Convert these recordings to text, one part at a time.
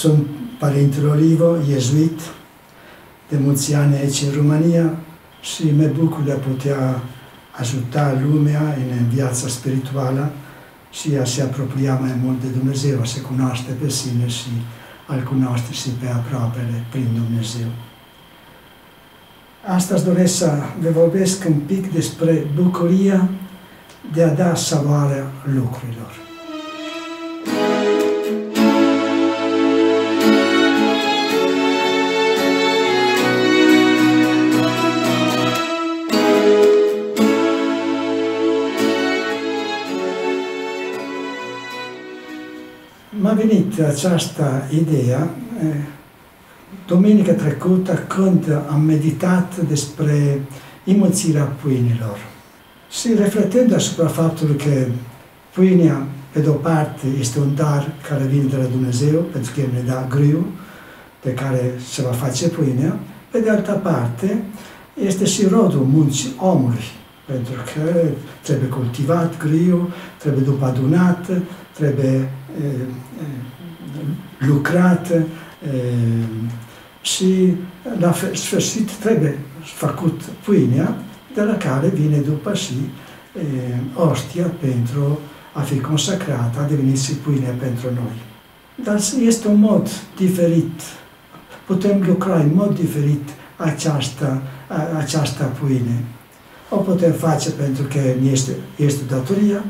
sunt Părintele Olivo, iezuit, de mulți ani aici în România și mă bucur de a putea ajuta lumea în viața spirituală și a se apropia mai mult de Dumnezeu, a se cunoaște pe sine și a-L cunoaște și pe aproapele prin Dumnezeu. Astăzi doresc să vă vorbesc un pic despre bucuria de a da savoarea lucrurilor. M-a venit această idee duminica trecută când am meditat despre imulțirea pâinilor. Și reflectând asupra faptului că pâinea, pe de-o parte, este un dar care vine de la Dumnezeu, pentru că El ne da grâu pe care se va face pâinea, pe de altă parte, este și rodul muncii omului, pentru că trebuie cultivat grâu, trebuie după adunat, trebuie e, e, lucrat, e, și la sfârșit trebuie făcut pâinea, de la care vine după și e, ostia pentru a fi consacrată, a devenit și pâine pentru noi. Dar este un mod diferit. Putem lucra în mod diferit această, această pâine. O putem face pentru că este, este datoria,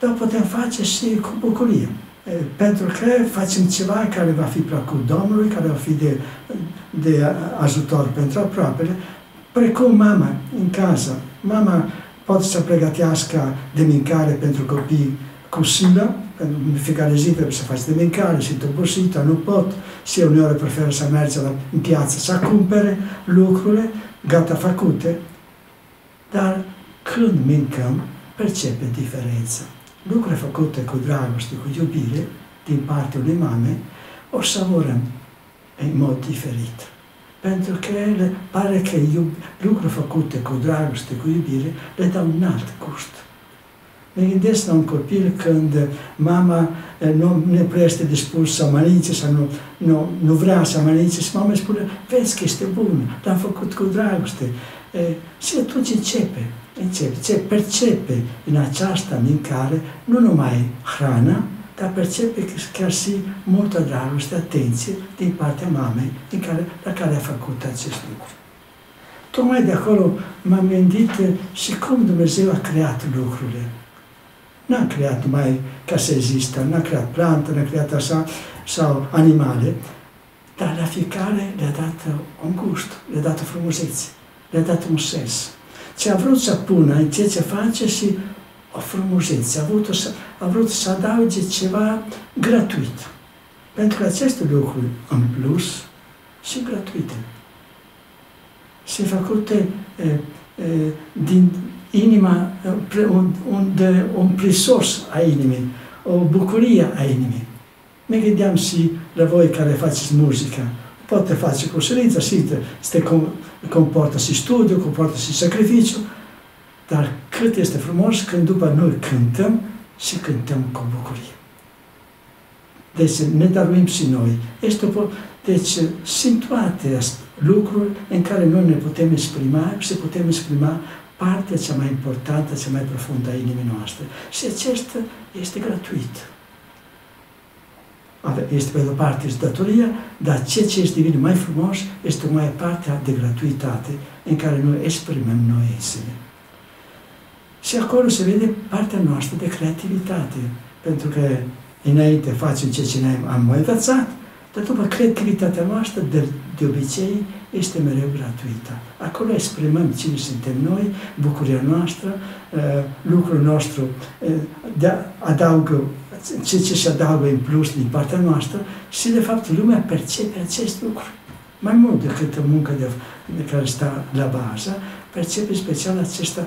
dar o putem face și cu bucurie pentru că facem ceva care va fi plăcut Domnului, care va fi de, de ajutor pentru aproapele, precum mama în casă. Mama poate să pregătească de mâncare pentru copii cu silă, pentru fiecare zi trebuie să faci de mâncare și obosită, nu pot. Și eu uneori prefer să merg la, în piață să cumpere lucrurile gata făcute, dar când mâncăm, percepe diferența lucruri făcute cu dragoste, cu iubire, din partea unei mame, o savurăm în mod diferit. Pentru că ele pare că iub, lucruri făcute cu dragoste, cu iubire, le dau un alt gust. Mă gândesc la un copil când mama eh, nu ne prește dispus să mănânce, sau nu, nu, nu vrea să mănânce și mama spune, vezi că este bun, l-am făcut cu dragoste. E, eh, și atunci începe începe, ce percepe în această mâncare nu numai hrana, dar percepe chiar și multă dragoste, atenție din partea mamei din care, la care a făcut acest lucru. Tocmai de acolo m-am gândit și cum Dumnezeu a creat lucrurile. N-a creat numai ca să există, n-a creat plantă, n-a creat așa, sau animale, dar la fiecare le-a dat un gust, le-a dat o frumusețe, le-a dat un sens ce a vrut să pună în ceea ce face și o frumusețe, a vrut să, a vrut să adauge ceva gratuit. Pentru că aceste lucruri în plus și gratuite. Se făcute e, e, din inima, un, un, de, un prisos a inimii, o bucurie a inimii. Ne gândeam și la voi care faceți muzică, poate face cu ușurință și se comportă și studiu, comportă și sacrificiu, dar cât este frumos când după noi cântăm și cântăm cu bucurie. Deci ne daruim și noi. Este o, deci sunt toate lucruri în care noi ne putem exprima și putem exprima partea cea mai importantă, cea mai profundă a inimii noastre. Și acesta este gratuit este pe de o parte este datoria, dar ceea ce este divin mai frumos este mai partea de gratuitate în care noi exprimăm noi însine. Și acolo se vede partea noastră de creativitate, pentru că înainte facem ceea ce ne am mai învățat, dar după creativitatea noastră, de, de obicei, este mereu gratuită. Acolo exprimăm cine suntem noi, bucuria noastră, uh, lucrul nostru, uh, adaugă ceea ce se adaugă în plus din partea noastră și, de fapt, lumea percepe acest lucru. Mai mult decât munca de, de care stă la bază, percepe special acesta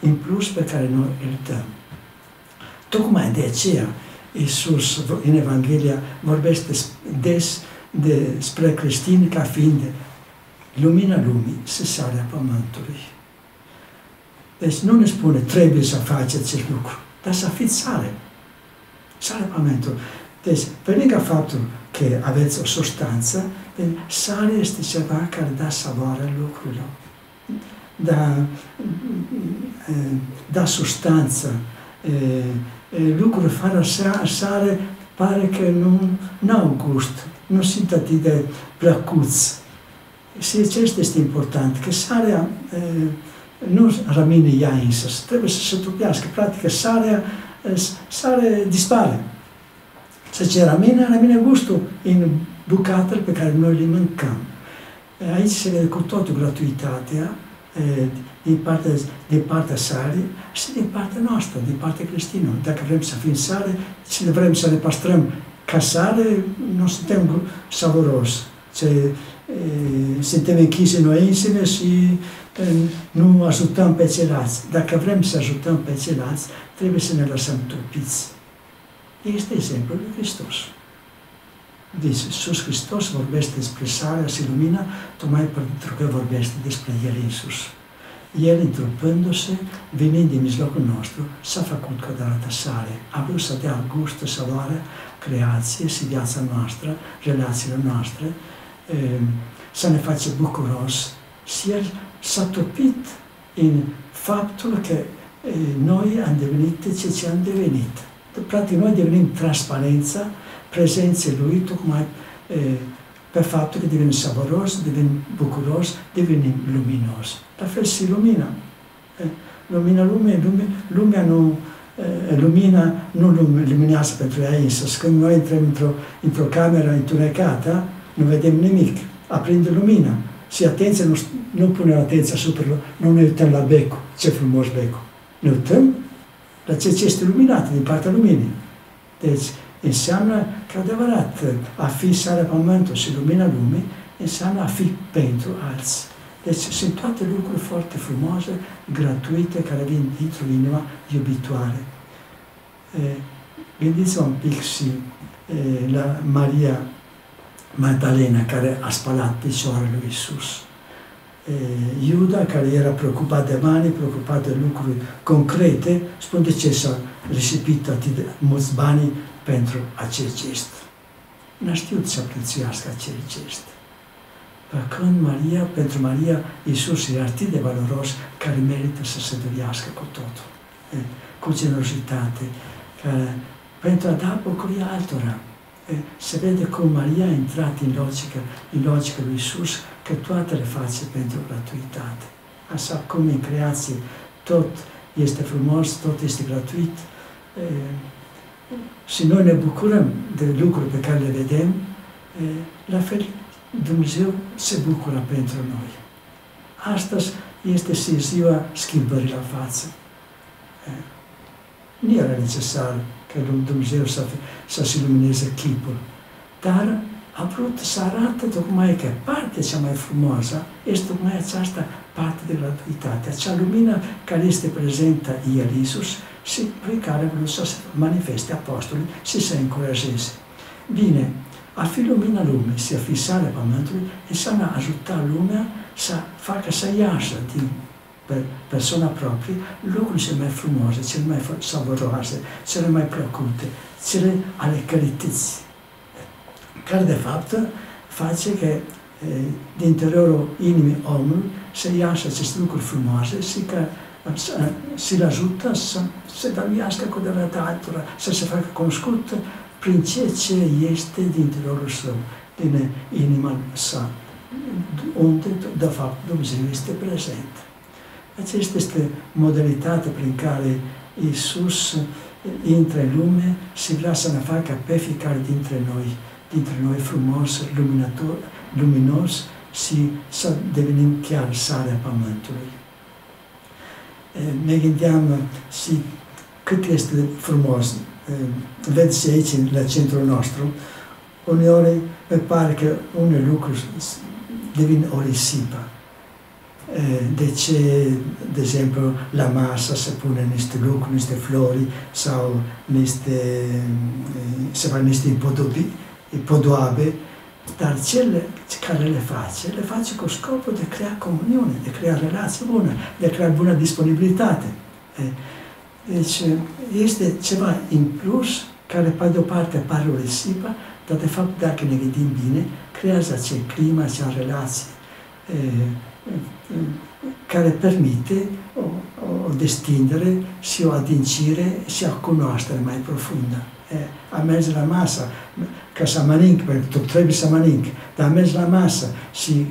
în plus pe care noi îl dăm. Tocmai de aceea, Iisus în Evanghelia vorbește des despre creștini ca fiind lumina lumii și sarea pământului. Deci nu ne spune trebuie să faci acest lucru, dar să fiți sare. Sarea pământului. Deci, pe lângă faptul că aveți o substanță, sarea este ceva care dă savoare lucrurilor. Da, da substanță. Lucruri fără sare pare că nu au gust, nu sunt atât de plăcuți. Și ce este important? Că sarea nu rămâne ea însă, trebuie să se trupească. Practic, sarea, sarea dispare. Să ce rămâne, rămâne gustul în bucatele pe care noi le mâncăm. Aici se vede cu totul gratuitatea din partea, din partea sarii și din partea noastră, din partea creștină. Dacă vrem să fim sare și vrem să ne păstrăm ca sare, nu suntem savuroși. Ce, e, suntem închisi noi însine și nu ajutăm pe ceilalți. Dacă vrem să ajutăm pe ceilalți, trebuie să ne lăsăm trupiți. Este exemplul lui Hristos. Iisus Hristos vorbește despre sarea și lumina, tocmai pentru că vorbește despre El însuși. El, întrupându-se, venind din mijlocul nostru, s-a făcut cu adevărată sare. A vrut să dea gust, valoare, creație și viața noastră, relațiile noastre, să ne face bucuros. Și El s-a topit în faptul că noi am devenit ce ce am devenit. Practic, noi devenim transparența prezenței Lui, tocmai pe faptul că devenim savuros, devenim bucuros, devenim luminos. La fel și lumina. Lumina lumea, lumea, lumea nu, lumina nu luminează pentru ea însă. Când noi intrăm într-o, într-o cameră întunecată, nu vedem nimic. Aprinde lumina. Și atenție, nu, nu punem atenția asupra, nu ne uităm la becul. Ce frumos becul. Ne uităm la ce, ce este luminat din partea înseamnă că adevărat, a fi sarea pământului și lumina lumii, înseamnă a fi pentru alții. Deci sunt toate lucruri foarte frumoase, gratuite, care vin dintr-o inima iubitoare. Gândiți-vă un pic și la Maria Magdalena, care a spălat picioarele lui Isus. Iuda, care era preocupat de bani, preocupat de lucruri concrete, spune de ce s-a risipit atât de pentru acel gest. N-a știut să prețuiască acel gest. Când Maria, pentru Maria, Iisus e atât de valoros care merită să se dăviască cu totul, cu generozitate, pentru a da bucuria altora. Se vede cum Maria a intrat în logică, în logică lui Iisus, că toate le face pentru gratuitate. Așa cum în creație tot este frumos, tot este gratuit, și noi ne bucurăm de lucruri pe care le vedem, la fel Dumnezeu se bucură pentru noi. Astăzi este și ziua schimbării la față. Nu era necesar că Dumnezeu să, să se lumineze chipul, dar a vrut să arate tocmai că partea cea mai frumoasă este tocmai această parte de gratuitate, acea lumină care este prezentă în El Iisus și prin care vreau să se manifeste apostolii și să încurajeze. Bine, a fi lumina lumii și a fi sarea pământului înseamnă a ajuta lumea să facă să iasă din persoana proprie lucruri cele mai frumoase, cele mai savuroase, cele mai plăcute, cele ale calității, care de fapt face că din interiorul inimii omului să iasă aceste lucruri frumoase și că să le ajută să se dăruiască cu adevărat altora, să se facă cunoscut prin ceea ce este din interiorul său, din inima sa, unde, de fapt, Dumnezeu este prezent. Aceasta este modalitatea prin care Iisus intră în lume și vrea să ne facă pe fiecare dintre noi, dintre noi frumos, luminator, luminos și să devenim chiar sarea Pământului. Ne gândeam și cât este frumos vedeți aici, la centrul nostru, uneori mi pare că unele lucruri devin o risipă. De ce, de exemplu, la masă se pune niște lucruri, niște flori sau niște, se fac niște ipodoabe, dar cele care le face, le face cu scopul de a crea comuniune, de a crea relație bună, de a crea bună disponibilitate. Deci este ceva în plus care, pe de o parte, pare o risipă, Dar, de fapt, dacă ne gândim bine, creează acel clima, acea relație care permite o, o destindere și o adâncire și o cunoaștere mai profundă. A merge la masă, ca să mănânc, pentru că trebuie să mănânc, dar a merge la masă și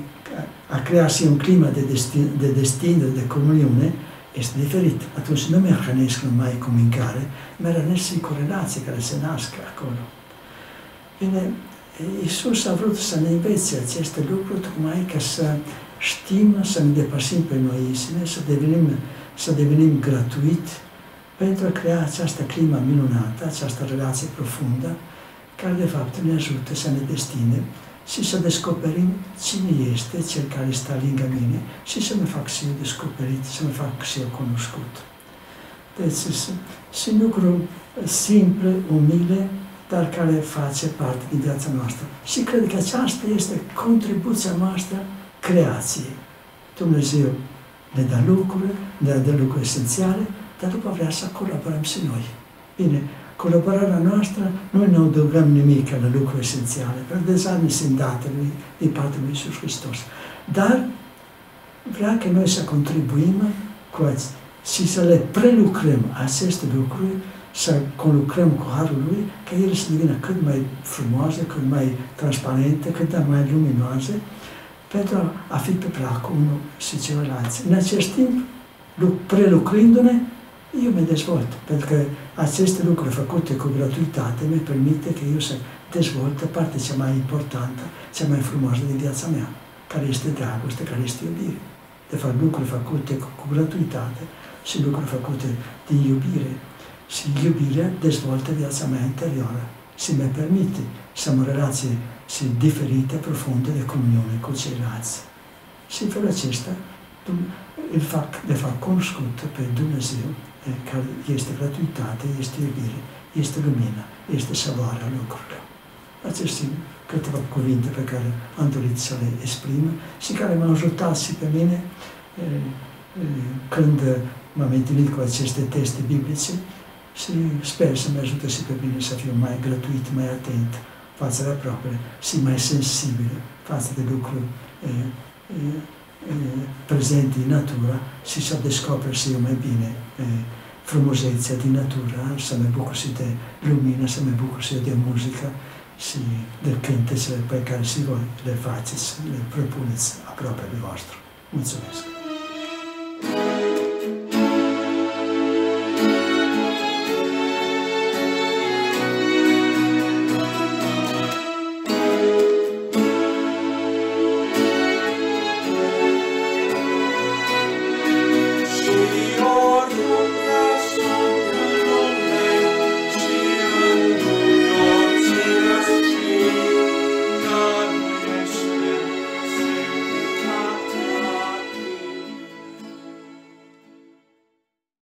a crea și un climat de, destin, de destindere, de comuniune, este diferit. Atunci nu mă hrănesc numai cu mâncare, mă hrănesc și cu relații care se nasc acolo. Bine, Iisus a vrut să ne învețe aceste lucruri tocmai ca să știm să ne noi înșine, să devenim, să devenim gratuit pentru a crea această relație profundă, care de fapt ne ajută să ne destine și să descoperim cine este cel care stă lângă mine și să mă fac și eu descoperit, să mă fac și eu cunoscut. Deci, sunt lucruri simple, umile, dar care face parte din viața noastră. Și cred că aceasta este contribuția noastră creației. Dumnezeu ne dă lucruri, ne dă lucruri esențiale, dar după vrea să colaborăm și noi. Bine, colaborarea noastră, noi nu adăugăm nimic la lucruri esențiale, pentru că deja ne sunt date lui, din partea lui Iisus Hristos. Dar vrea că noi să contribuim cu și să le prelucrăm aceste lucruri, să conlucrăm cu Harul Lui, ca ele să devină cât mai frumoase, cât mai transparente, cât mai luminoase, pentru a fi pe placul unul și celălalt. În acest timp, prelucrându-ne, eu mă dezvolt, pentru că aceste lucruri făcute cu gratuitate mi permite că eu să dezvolt partea cea mai importantă, cea mai frumoasă din viața mea, care este dragoste, care este iubire. De fapt, lucruri făcute cu, cu gratuitate și lucruri făcute din iubire. Și iubirea dezvoltă viața mea interioară și mi permite să am o relație și diferite, profunde de comuniune cu ceilalți. Și în felul acesta îl fac, de fapt, cunoscut pe Dumnezeu, care este gratuitate, este iubire, este lumină, este savoarea lucrurilor. Acestea sunt câteva cuvinte pe care am dorit să le exprim și care m-au ajutat și pe mine când m-am întâlnit cu aceste teste biblice și sper să mă ajute și pe mine să fiu mai gratuit, mai atent față de aproape și mai sensibil față de lucruri e, e, e, prezente în natură și să descoper și eu mai bine e, frumusețea din natură, să mă bucur și de lumină, să mă bucur și de muzică și de cântecele pe care și voi le faceți, le propuneți aproape de voastră. Mulțumesc!